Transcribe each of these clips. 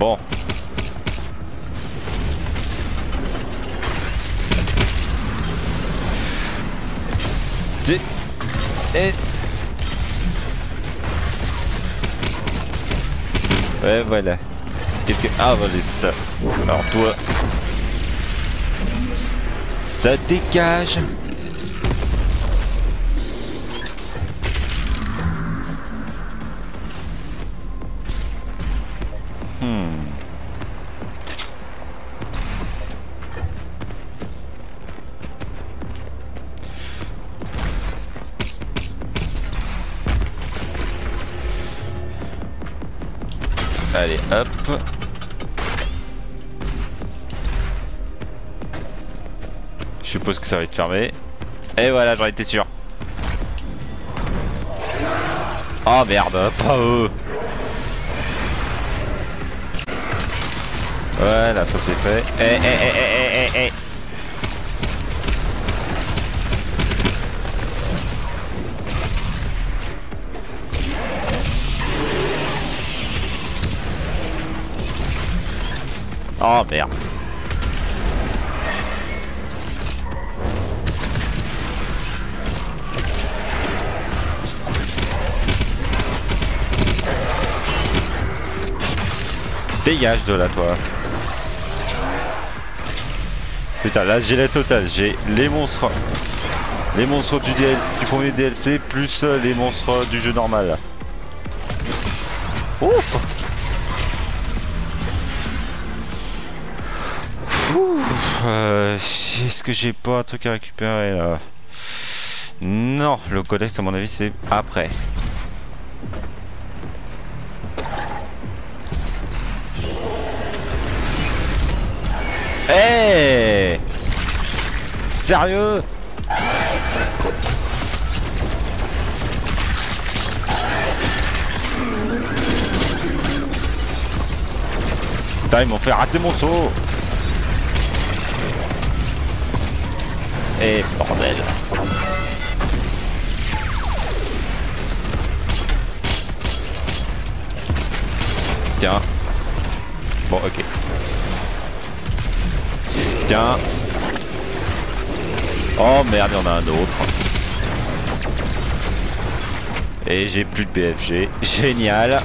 Bon. Et... Ouais, voilà. Qu'est-ce que... Ah, voilà, ça. Alors, toi... Ça dégage Allez, hop. Je suppose que ça va être fermé. Et voilà, j'en étais sûr. Oh merde, pas eux. Voilà, ça c'est fait. Eh, eh, eh, eh, Oh merde. Dégage de là toi. Putain là j'ai la totale, j'ai les monstres. Les monstres du, DLC, du premier DLC plus euh, les monstres du jeu normal. Ouf euh, Est-ce que j'ai pas un truc à récupérer là? Non, le codex à mon avis c'est après. Eh Sérieux? Putain, ils m'ont fait rater mon saut Eh bordel Tiens. Bon, ok. Tiens. Oh merde, il y en a un autre. Et j'ai plus de BFG. Génial.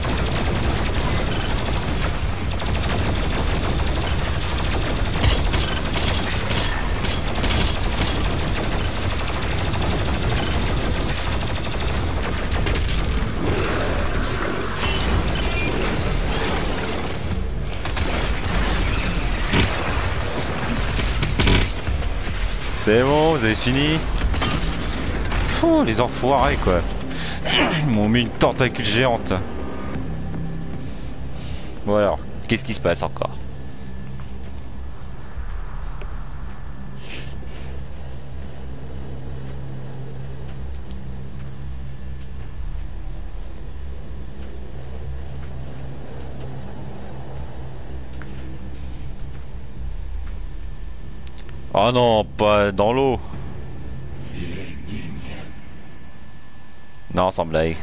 C'est bon, vous avez fini Oh, les enfoirés quoi. Ils m'ont mis une tentacule géante. Bon alors, qu'est-ce qui se passe encore Oh non, pas dans l'eau. Non, sans blague.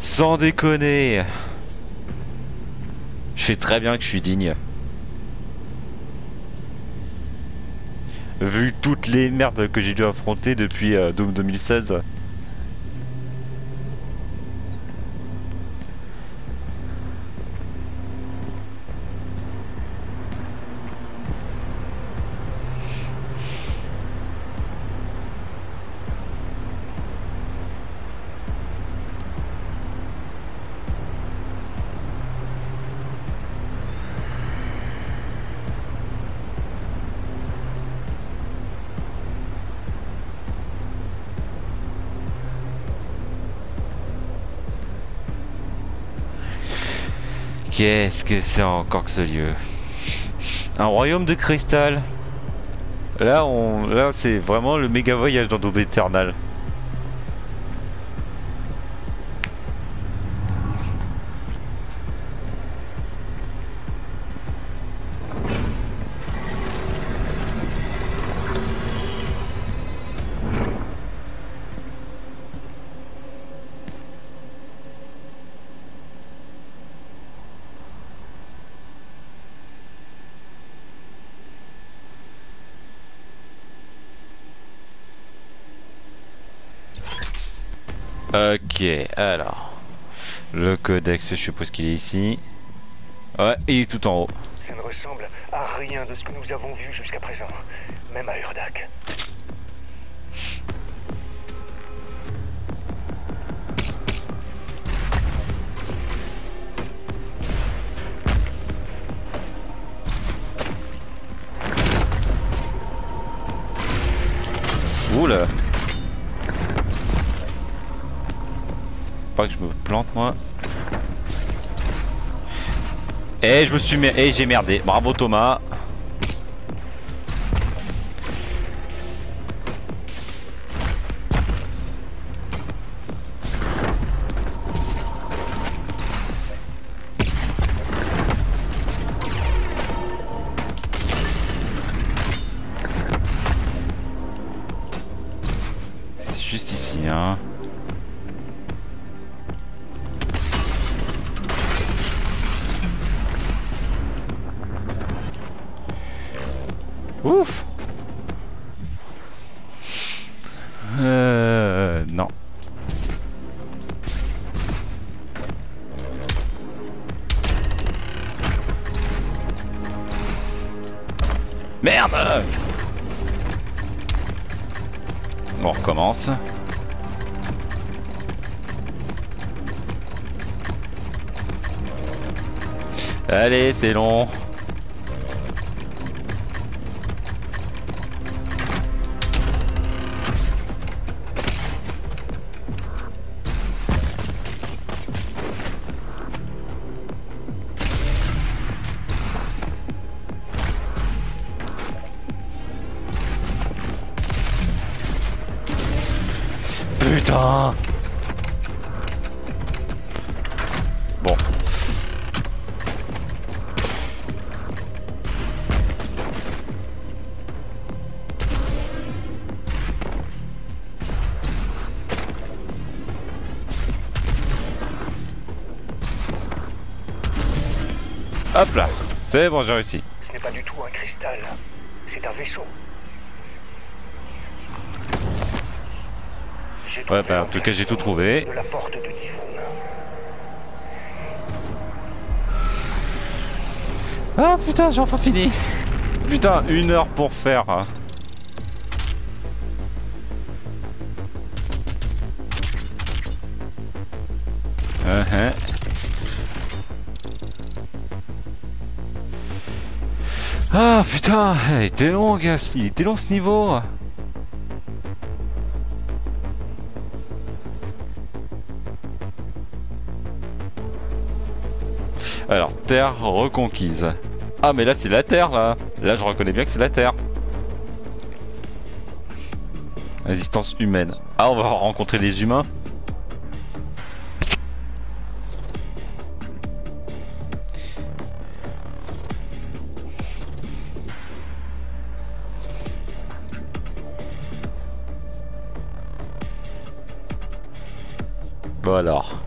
Sans déconner. Je sais très bien que je suis digne. Vu toutes les merdes que j'ai dû affronter depuis euh, Doom 2016. Qu'est-ce que c'est encore que ce lieu Un royaume de cristal Là, on, là c'est vraiment le méga voyage dans Doom Eternal. Ok, alors. Le codex, je suppose qu'il est ici. Ouais, il est tout en haut. Ça ne ressemble à rien de ce que nous avons vu jusqu'à présent, même à Urdak. Plante moi. Eh je me suis mer... Eh j'ai merdé. Bravo Thomas. Merde On recommence. Allez, t'es long. Bon. Hop là C'est bon, j'ai réussi. Ce n'est pas du tout un cristal, c'est un vaisseau. J'ai Ouais, bah, en tout cas, j'ai tout trouvé. Ah putain, j'ai enfin fini Putain, une heure pour faire. hein. Uh-huh. Ah putain, il était long, gars, il était long ce niveau. Alors, terre reconquise. Ah, mais là, c'est la terre, là. Là, je reconnais bien que c'est la terre. Résistance humaine. Ah, on va rencontrer des humains. Bon alors.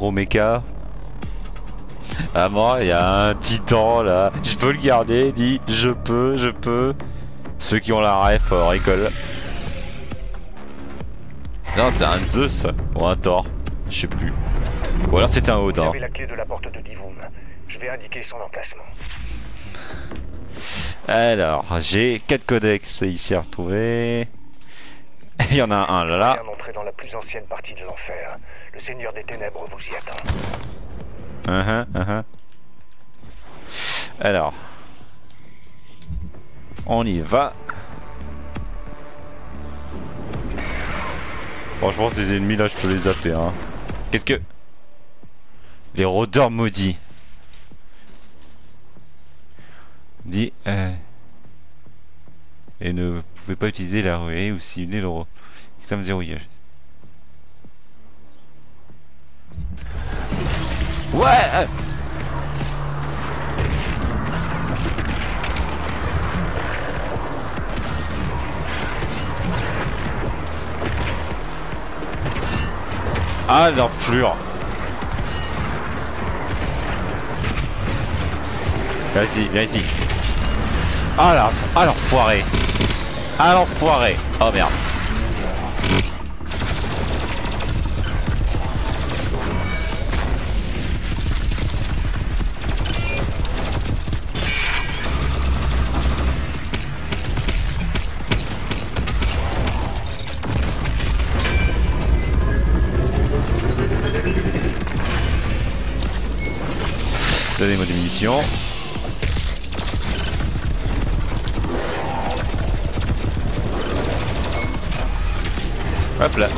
Gros méca. Ah moi, il y a un titan là. Je peux le garder, dit je peux, je peux. Ceux qui ont la ref euh, rigolent. Non, c'est un Zeus ou un Thor, je sais plus. Ou alors c'était un Vous Odin. avez la clé de la porte de Divoun. Je vais indiquer son emplacement. Alors, j'ai 4 codex ici à retrouver. Il y en a un là. Entrer dans la plus ancienne partie de l'enfer. Le Seigneur des Ténèbres vous y attend. Uh-huh, uh-huh. Alors. On y va. Bon, je pense que les ennemis là, je peux les zapper. Hein. Qu'est-ce que. Les rôdeurs maudits. Dit. Euh... Et ne pouvez pas utiliser la ruée ou simuler le comme verrouillage. Ouais. Ah l'enflure Vas-y, ici. Ah la... Ah l'enfoiré Ah l'enfoiré Oh merde Hop là.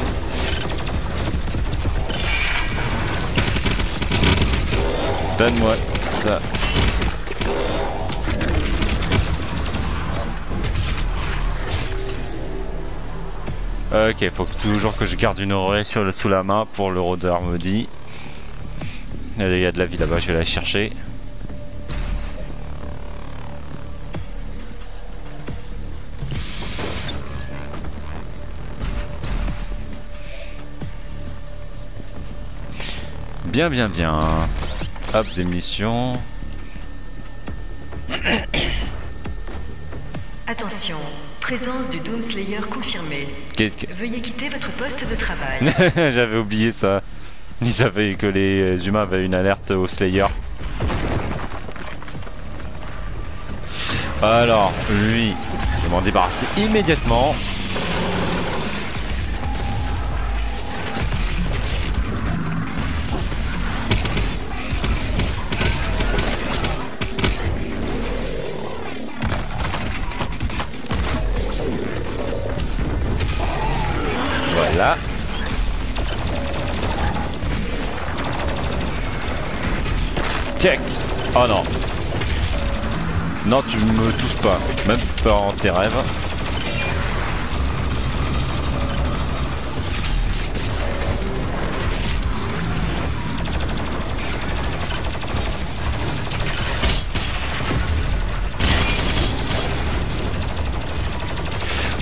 Donne-moi ça. Ok, faut toujours que je garde une oreille sur le, sous la main pour le rôdeur maudit. Il y a de la vie là-bas, je vais la chercher. Bien, bien, bien. Hop, des munitions. Attention, présence du Doomslayer confirmée. Veuillez quitter votre poste de travail. J'avais oublié ça. Ils savaient que les humains avaient une alerte au Slayer. Alors, lui, je vais m'en débarrasser immédiatement. Check Oh non Non tu me touches pas, même pas en tes rêves.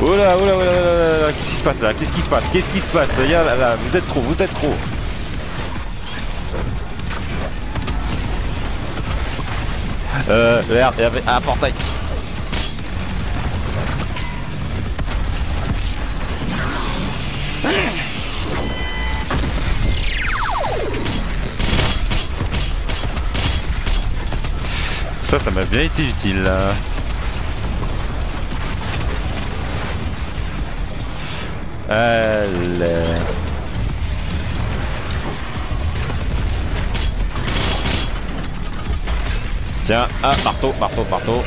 Oh là, oh là, oh là, oh là, oh qu'est-ce qui se passe là Qu'est-ce qui se passe Qu'est-ce qui se passe là, vous êtes trop, vous êtes trop. Euh, il y avait un portail. Ça, ça m'a bien été utile là. Allez. Tiens, ah, marteau, marteau, marteau.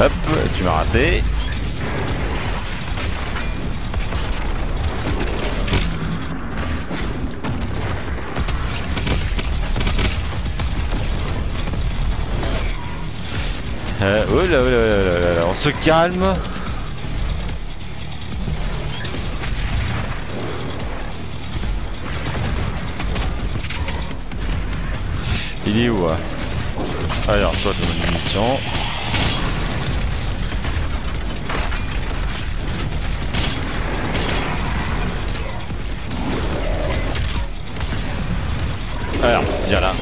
Hop, tu m'as raté. Euh, oh là, oh oh oh on se calme. Il est où hein? Alors, toi, mon munition. Alors, viens là.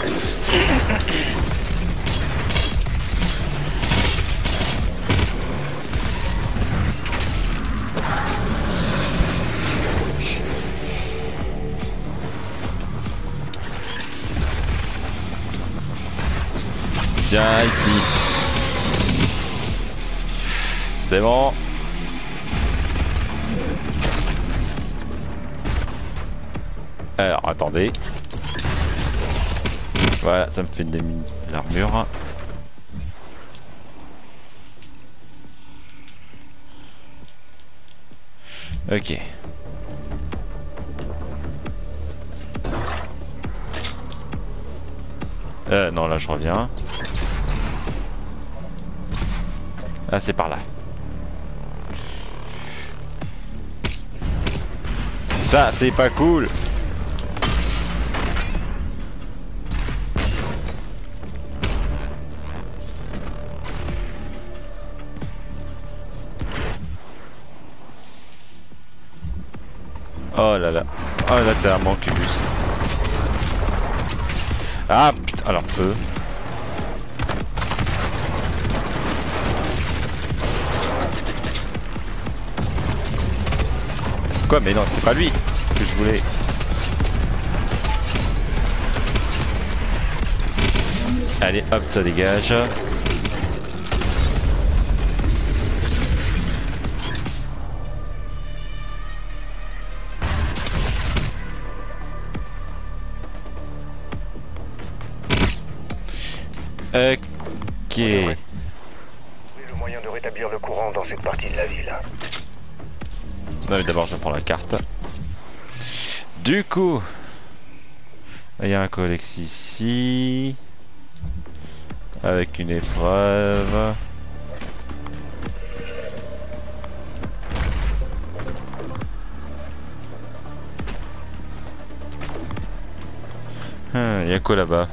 Viens ici. C'est bon. Alors, attendez. Voilà, ça me fait de l'armure. Ok. Euh, non, là je reviens. Ah, c'est par là. Ça, c'est pas cool. Oh là là. Oh là, c'est un mancubus. Ah putain, alors eux. Mais non, c'est pas lui. que je voulais. Allez, hop, ça dégage. Du coup, il y a un codex ici. Avec une épreuve. Ah, Il y a quoi là-bas?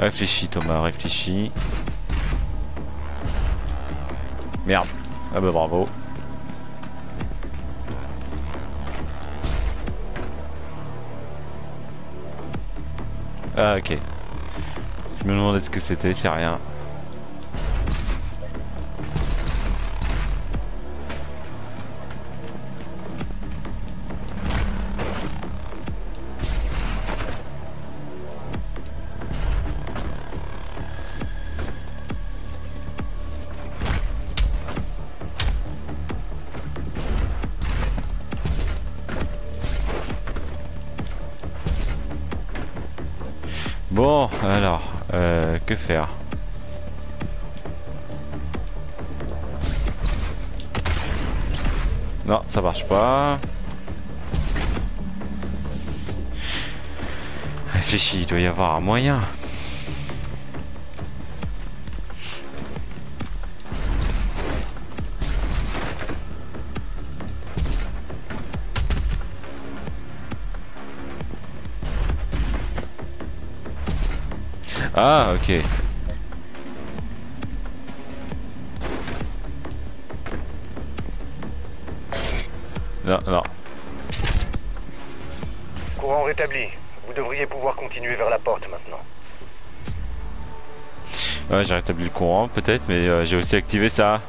Réfléchis Thomas, réfléchis. Merde. Ah bah bravo. Ah ok. Je me demandais ce que c'était, c'est rien. Non, non. Courant rétabli. Vous devriez pouvoir continuer vers la porte maintenant. Ouais, j'ai rétabli le courant peut-être, mais euh, j'ai aussi activé ça.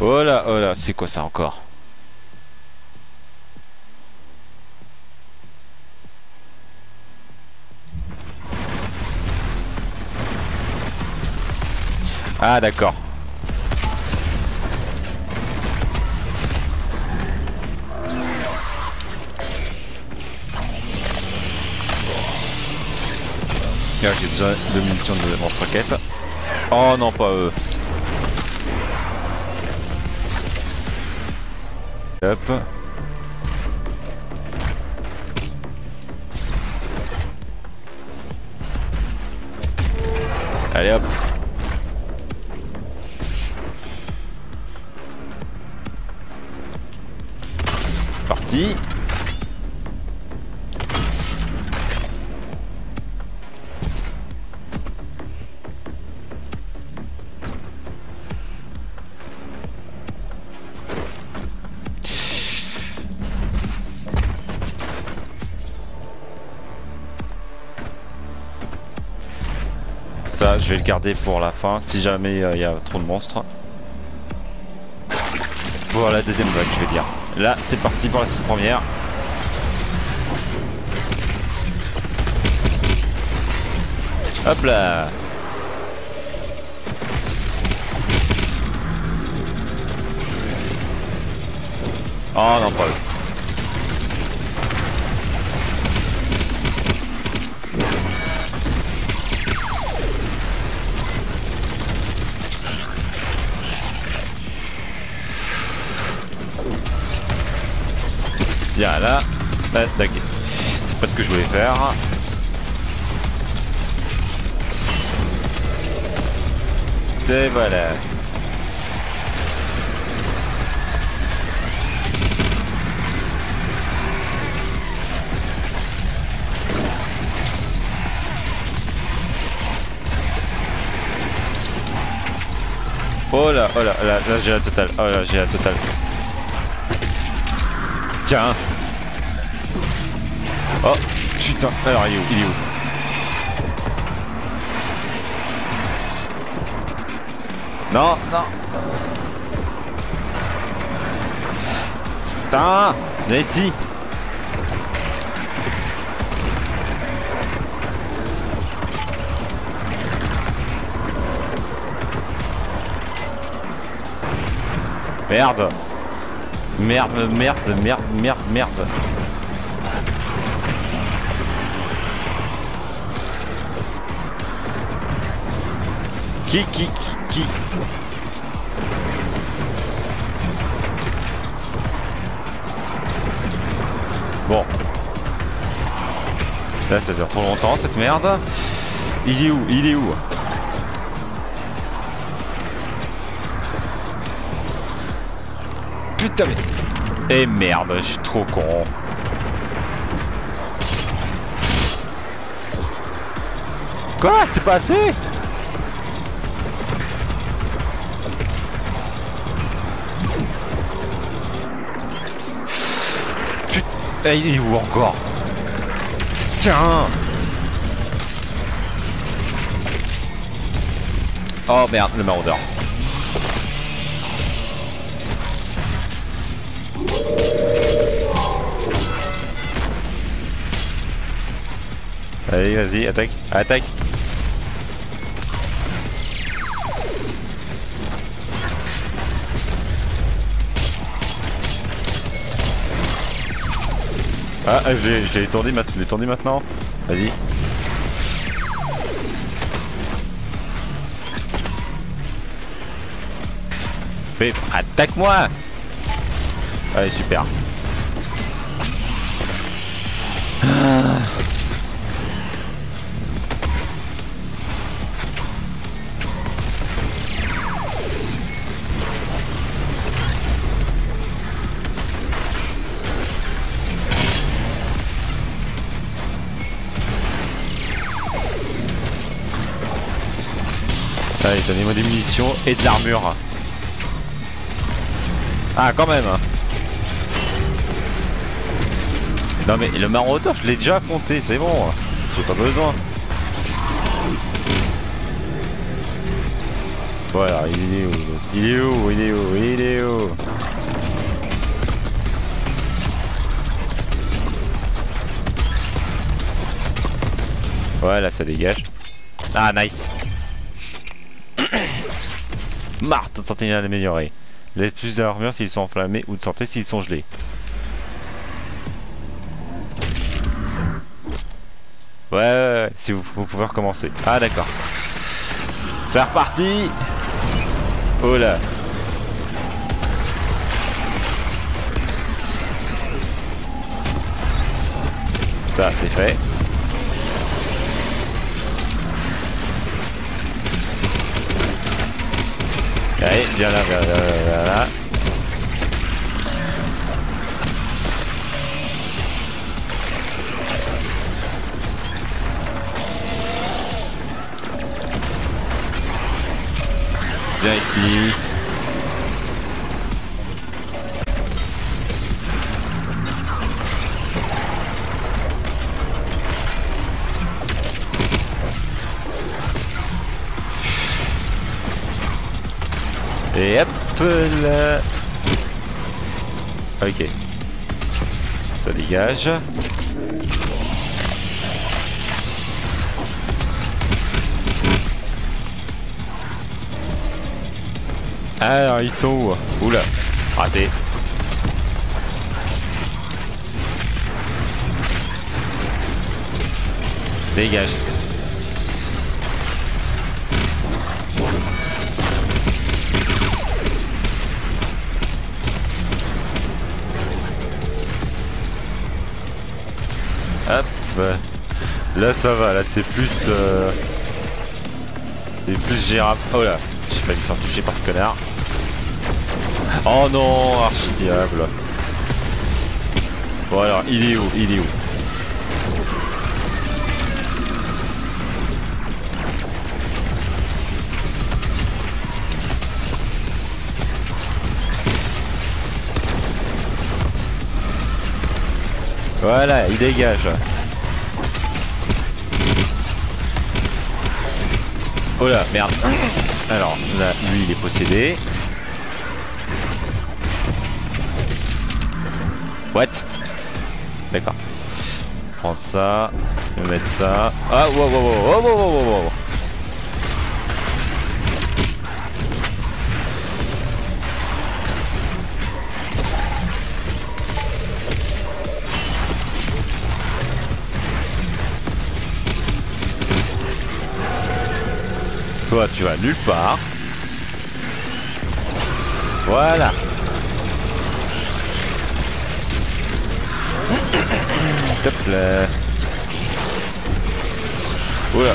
Oh là, oh là, c'est quoi ça encore? Ah d'accord. J'ai besoin de munitions de lance-roquettes. Oh non pas eux. Hop. Allez hop. Parti. Je vais le garder pour la fin si jamais euh, il y a trop de monstres. Pour la deuxième vague, je vais dire. Là, c'est parti pour la première. Hop là Oh non, pas Bien là, attaque. C'est pas ce que je voulais faire. Et voilà. Oh là, oh là, là, là j'ai la totale. Oh là, j'ai la totale. Tiens. Oh, putain. Alors, il est où Il est où Non, non. Putain, viens ici. Merde Merde, merde, merde, merde, merde Qui, qui, qui, qui? Bon. Là, ça dure trop longtemps, cette merde. Il est où Il est où? Putain mais... Et merde, je suis trop con. Quoi C'est pas Putain, il est où encore? Tiens Oh merde, le maraudeur. Allez, vas-y, attaque, attaque. Ah, je l'ai étourdi maintenant. Vas-y. Attaque-moi Allez, super. Allez, donnez-moi des munitions et de l'armure. Ah, quand même Non mais le maraudeur, je l'ai déjà affronté, c'est bon. J'ai pas besoin. Voilà, il est où Il est où Il est où Il est où? Voilà, ça dégage. Ah, nice Marre de sentinelle améliorée. Laisse plus d'armure s'ils sont enflammés ou de santé s'ils sont gelés. Ouais, ouais, ouais, si vous, vous pouvez recommencer. Ah d'accord. C'est reparti Oh là Ça c'est fait. Allez, viens là, viens là, viens là. Viens ici. Ok. Ça dégage. Alors ils sont où Oula, raté. Dégage. Hop. Là ça va, là c'est plus... Euh... C'est plus gérable. Oh là, j'ai pas me faire toucher par ce connard. Oh non, archi diable. Bon alors, il est où Il est où? Voilà, il dégage. Oh là, merde. Alors, là, lui, il est possédé. What? D'accord. Prendre ça, je vais mettre ça. Ah, wow, wow, wow, wow, wow, wow, wow, Toi, tu vas nulle part. Voilà. Te plaît. Oula.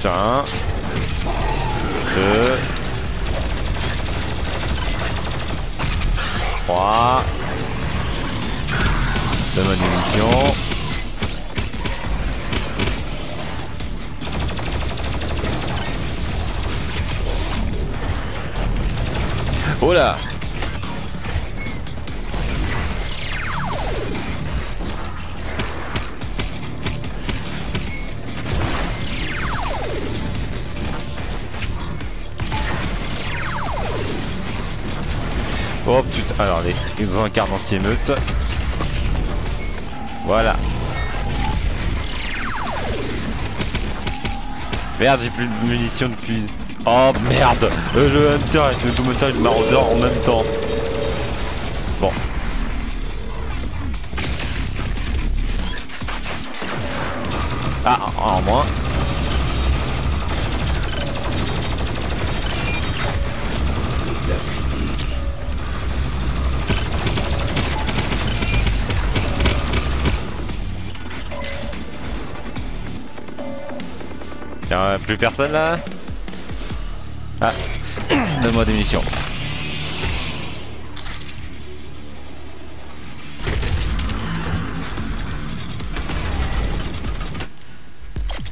Tiens. Ils ont un quart d'anti-émeute. Voilà. Merde, j'ai plus de munitions depuis. Oh merde euh, Le Hunter avec le Doom Hunter et le en même temps. Bon. Ah, en moins. Plus personne là Ah Donne-moi des.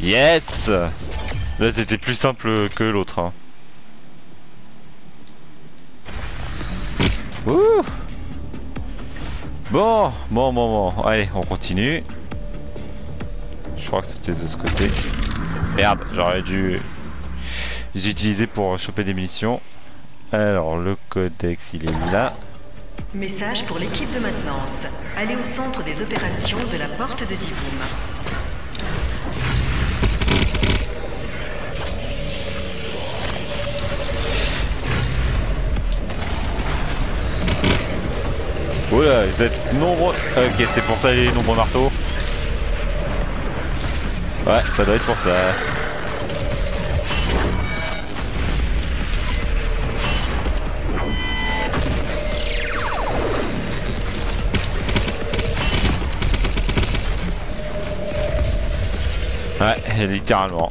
Yes Là c'était plus simple que l'autre. Hein. Ouh Bon, bon, bon, bon. Allez, on continue. Je crois que c'était de ce côté. Merde, j'aurais dû les utiliser pour choper des munitions. Alors, le codex, il est là. Message pour l'équipe de maintenance. Allez au centre des opérations de la porte de Divoum. Oula, vous êtes nombreux. Ok, c'est pour ça les nombreux marteaux. Ouais, ça doit être pour ça. Ouais, littéralement.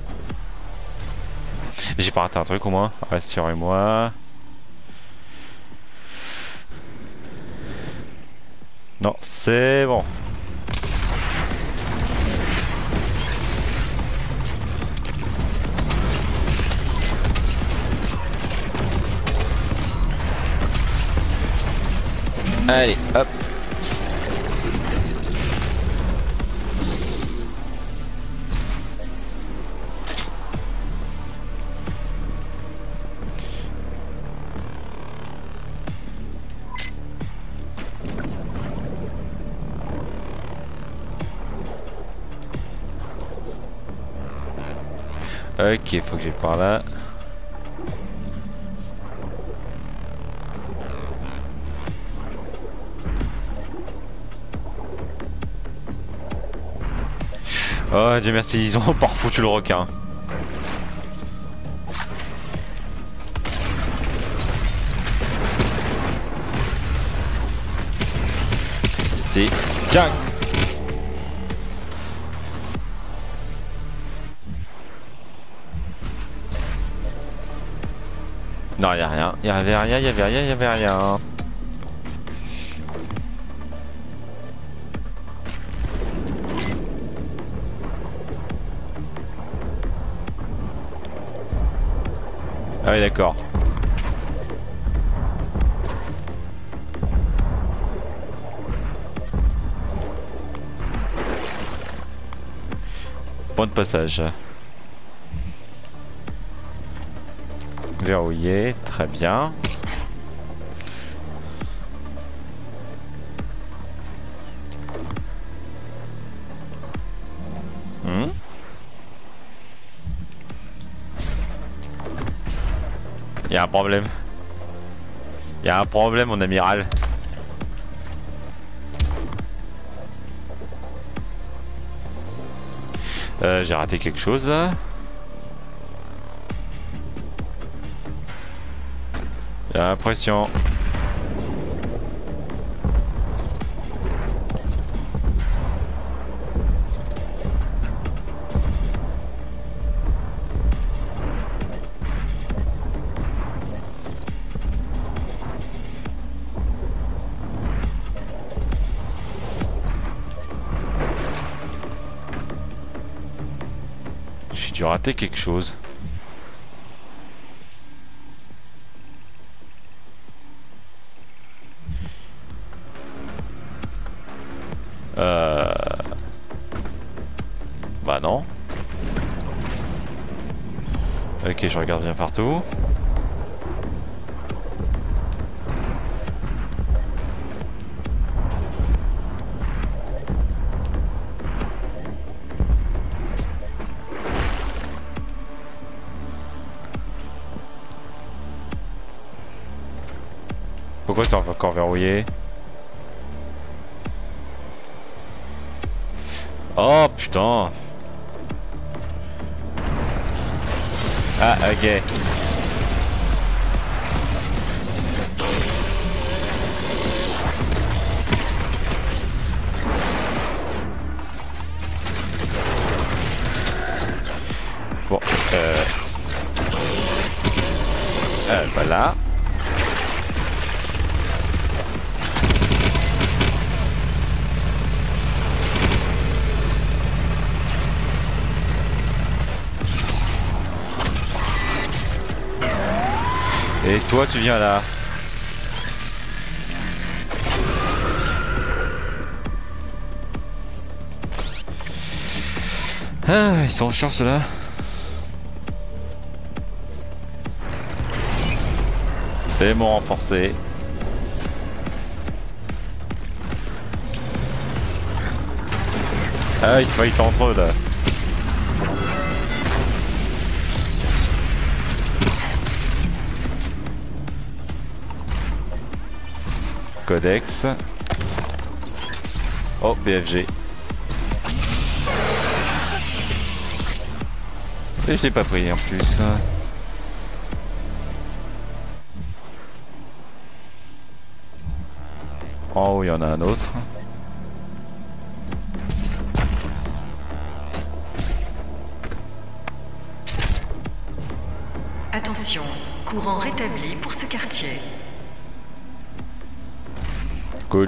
J'ai pas raté un truc au moins. Rassurez-moi. Non, c'est bon. Allez, hop. Ok, faut que j'aille par là. Oh Dieu merci, ils ont pas foutu le requin. parti. Tiens Non, y'a rien. Y'avait rien, y'avait rien, y'avait rien. Ah oui, d'accord. Point de passage. Verrouillé, très bien. Il y a un problème, mon amiral. Euh, J'ai raté quelque chose là. J'ai l'impression. J'ai rater quelque chose. Euh... Bah non. Ok, je regarde bien partout. C'est encore verrouillé. Oh putain. Ah ok tu viens là Ah, ils sont chiants ceux-là. C'est mon renforcé. Ah, ils se fight entre eux là. Codex. Oh, BFG. Et je l'ai pas pris en plus. En haut, il y en a un autre. Attention, courant rétabli pour ce quartier. Cool.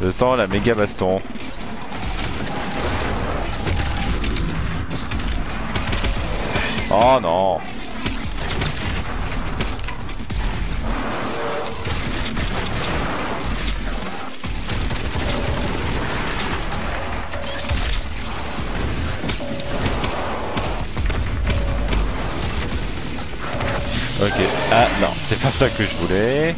Je sens la méga baston. Oh non Ah non, c'est pas ça que je voulais.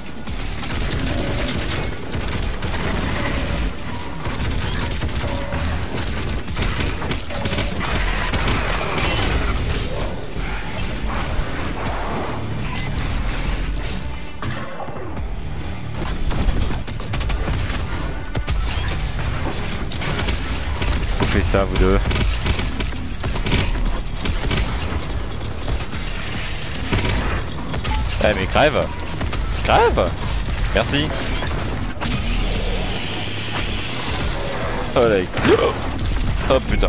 Crève. Crève. Merci. Oh là Oh putain.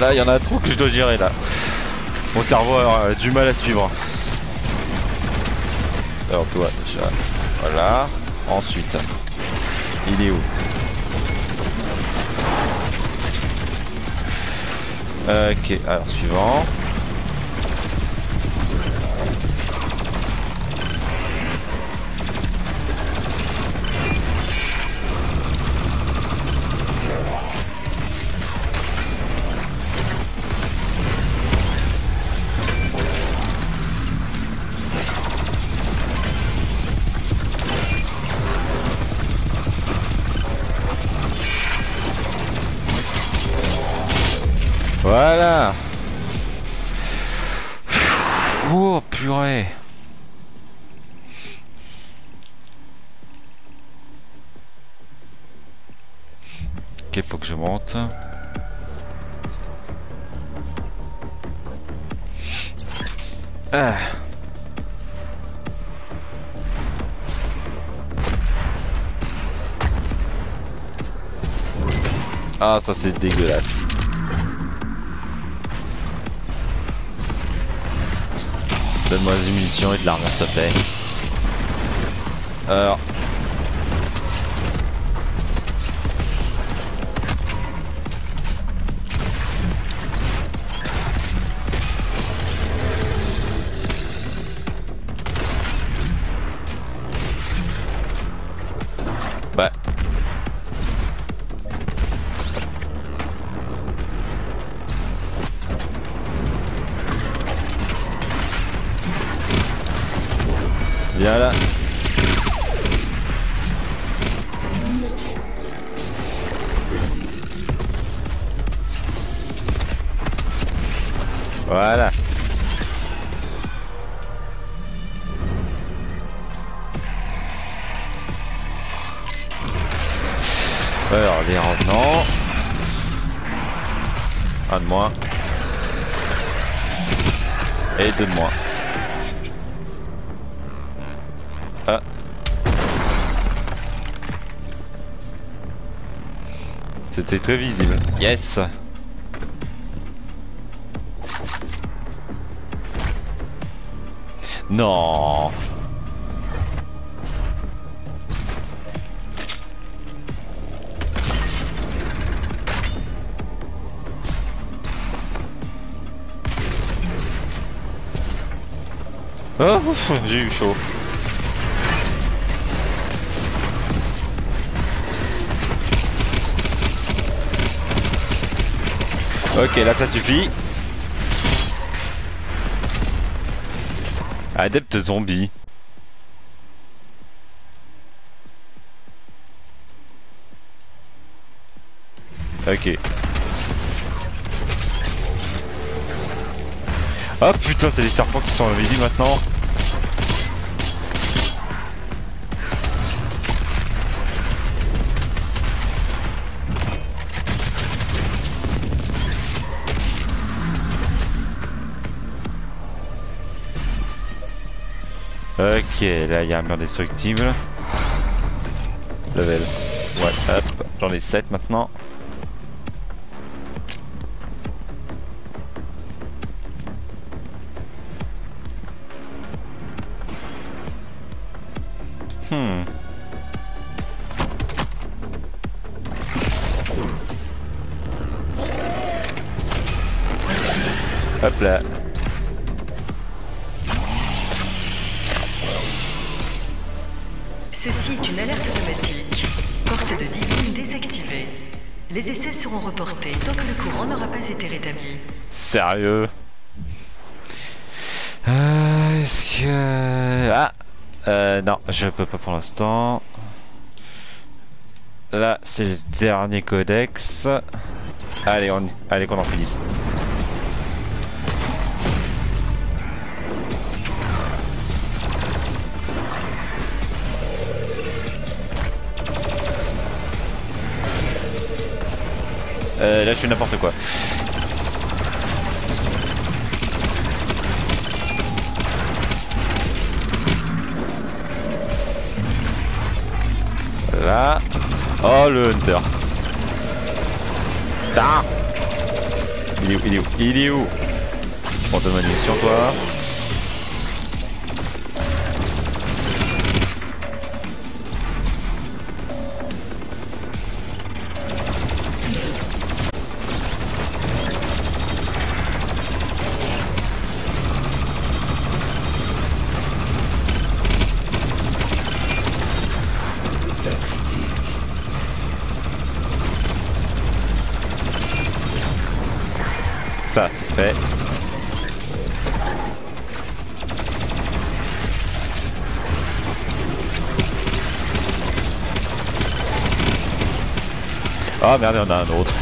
Là il y en a trop que je dois gérer là. Mon cerveau a du mal à suivre. Alors toi déjà. Voilà. Ensuite Il est où? Ok alors suivant Oh purée Ok, faut que je monte. Ah. Ah, ça c'est dégueulasse. Des munitions et de l'arme, s'il te. Très visible. Yes. Non. Oh, j'ai eu chaud. Ok, là ça suffit. Adepte zombie. Ok. Oh putain, c'est les serpents qui sont invisibles maintenant. Ok, là il y a un mur destructible. Level. Ouais, hop, j'en ai 7 maintenant. Pour l'instant. Là, c'est le dernier codex. Allez, on... Allez qu'on en finisse. Euh, là je fais n'importe quoi. Oh le hunter. Putain Il est où Il est où? Il est où? Donne-moi une mission toi. Merde, il y en a un autre.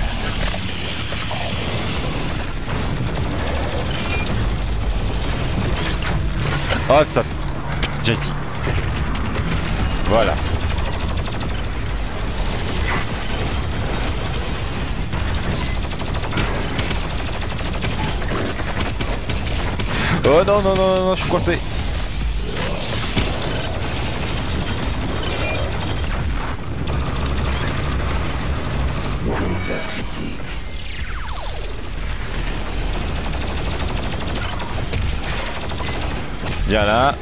Oh ça. Jetty. Voilà. Oh non non non, non je suis coincé. Viens là.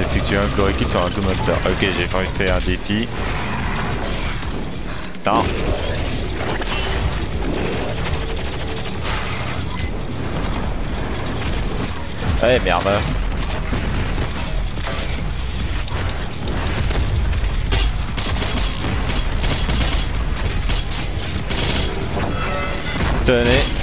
Effectuer un chloroquine sur un Doom Hunter. Ok, j'ai de faire un défi. Attends. Ouais, merde. Tenez. Euh...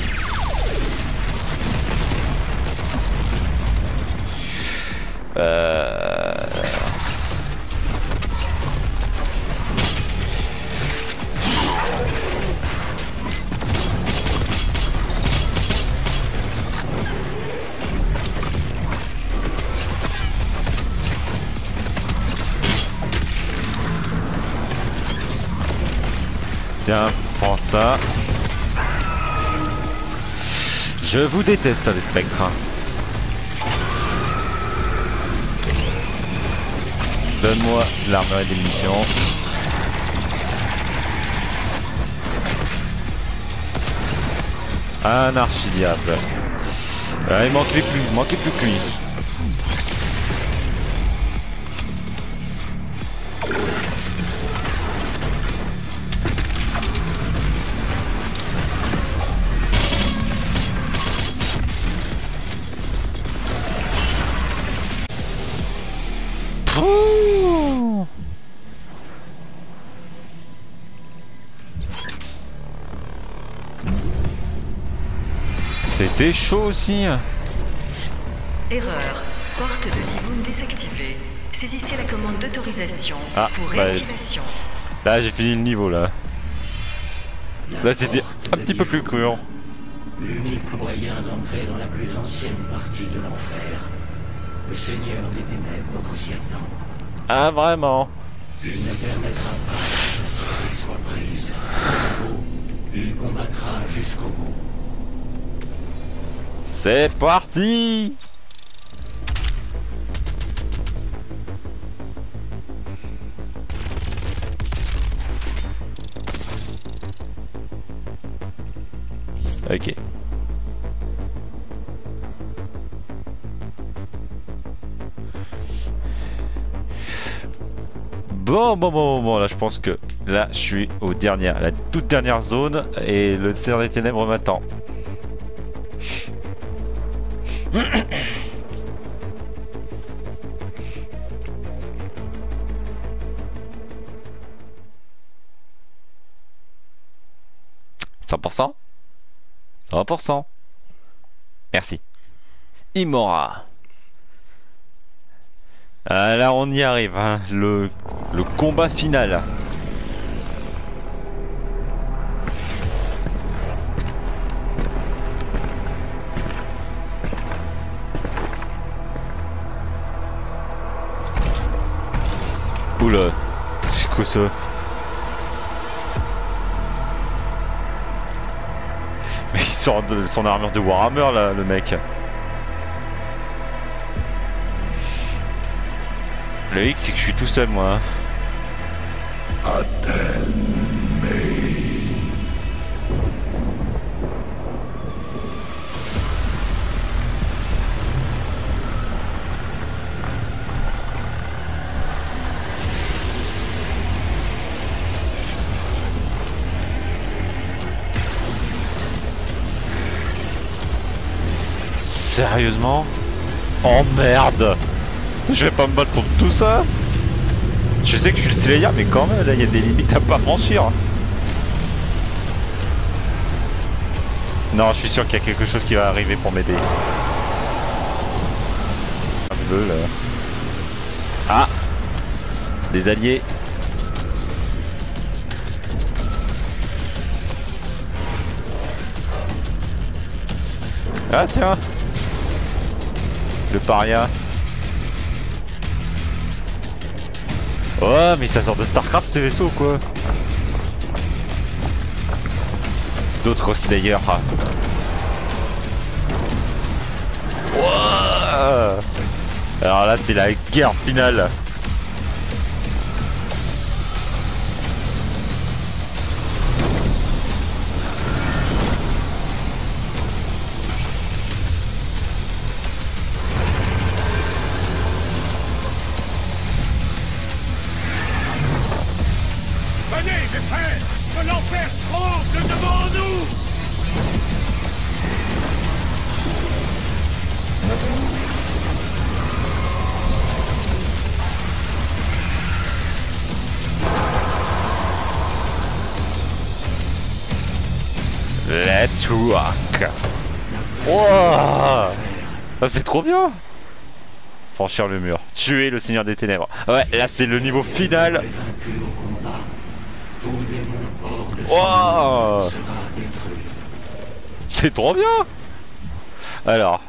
Je vous déteste les spectres. Donne-moi l'armure des munitions. Un archidiable. Ah, il manquait plus, il manquait plus que lui. C'était chaud aussi. Erreur. Porte de Divoun désactivée. Saisissez la commande d'autorisation Ah, pour bah, réactivation. Là j'ai fini le niveau là. Là c'était un petit peu plus cruant. L'unique moyen d'entrer dans la plus ancienne partie de l'enfer. Le Seigneur des Ténèbres vous y attend. Ah vraiment Il ne permettra pas que sa soit prise. Vous, il combattra jusqu'au bout. C'est parti Ok. Bon, bon, bon, bon, là je pense que là je suis au dernier, la toute dernière zone et le Seigneur des Ténèbres m'attend. 3%. Merci. Imora. Ah, là, on y arrive. Hein. Le, le combat final. Oula, c'est quoi ça? Son armure de Warhammer là, le mec. Le X c'est que je suis tout seul moi. Sérieusement. Oh merde. Je vais pas me battre pour tout ça. Je sais que je suis le Slayer mais quand même là il y a des limites à pas franchir. Non je suis sûr qu'il y a quelque chose qui va arriver pour m'aider. Là. Ah. Des alliés. Ah tiens Le paria. Oh mais ça sort de Starcraft ces vaisseaux quoi. D'autres aussi d'ailleurs. Ah. Alors là c'est la guerre finale C'est trop bien Franchir le mur. Tuer le Seigneur des Ténèbres. Ouais, là c'est le niveau final. C'est trop bien Alors.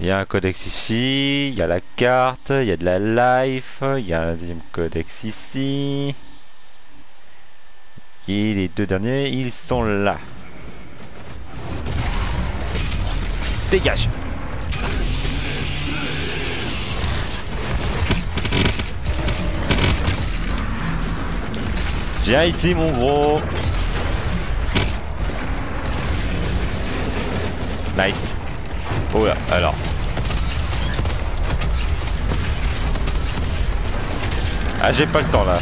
Il y a un codex ici, il y a la carte, il y a de la life, il y a un deuxième codex ici. Et les deux derniers, ils sont là. Dégage Viens ici mon gros Nice. Oh là, alors. Ah, j'ai pas le temps là.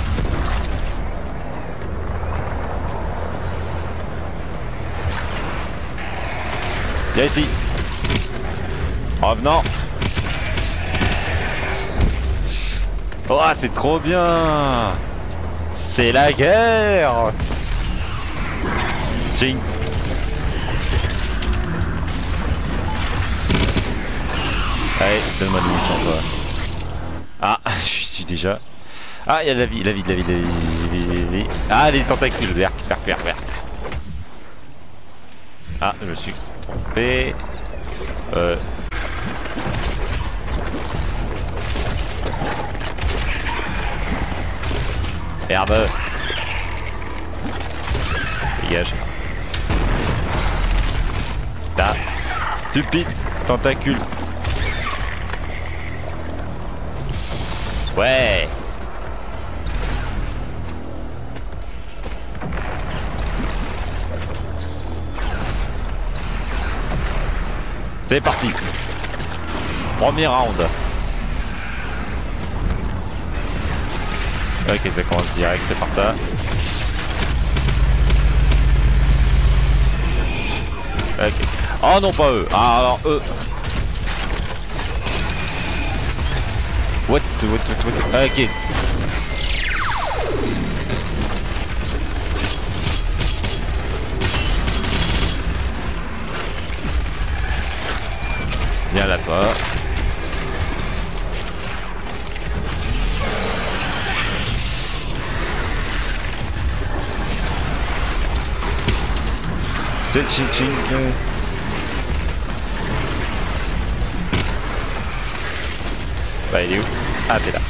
Viens ici. Revenant. Oh, c'est trop bien. C'est la guerre. J'ai une Allez, donne-moi munitions toi. Ah, je suis déjà. Ah, il y a la vie, la vie, de la vie, la vie, de la vie, de la vie. Ah, les tentacules, vert, vert, vert. Ah, je me suis trompé. Euh. Merde. Dégage. Ta stupide tentacule. Ouais. C'est parti. Premier round. Ok, ça commence direct par ça. Ok. Oh non, pas eux. Ah, alors eux. What, what, what, what? Ok. Viens là, toi. Jet Ching Ah là.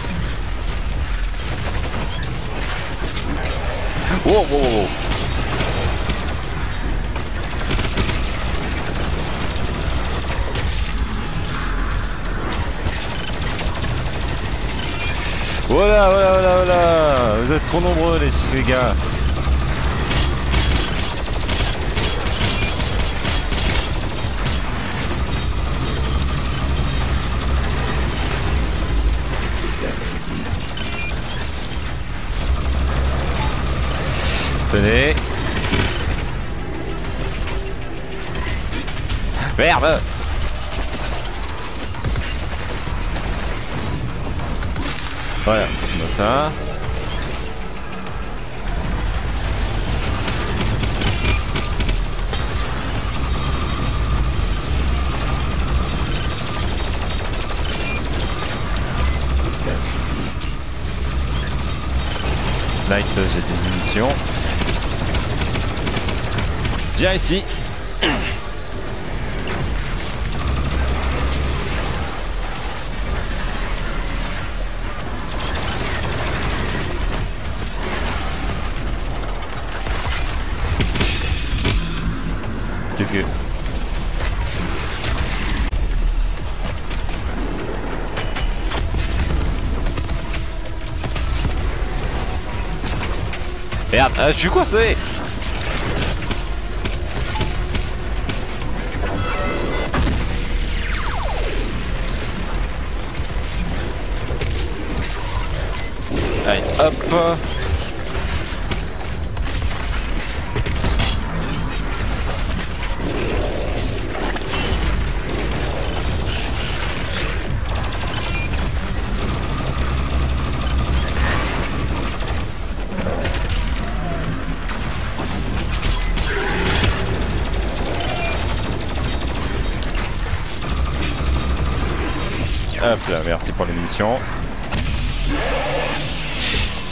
Wow, wow, wow. Voilà, voilà, voilà, voilà Vous êtes trop nombreux les, les gars Tenez Merde Voilà, ça. Nice, j'ai des munitions. Viens ici. Que... Merde, euh, je suis coincé Hop merci pour l'émission.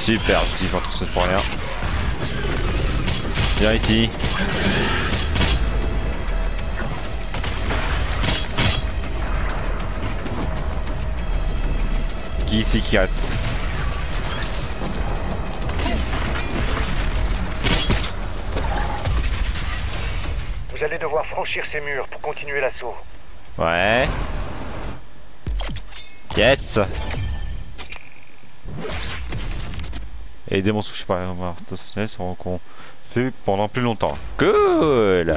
Super, j'utilise ma trousseuse pour rien. Viens ici. Qui ici qui reste Vous allez devoir franchir ces murs pour continuer l'assaut. Ouais. Yes Et les démons touchés par les marteaux seront confus pendant plus longtemps. Cool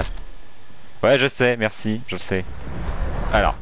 Ouais, je sais, merci, je sais. Alors.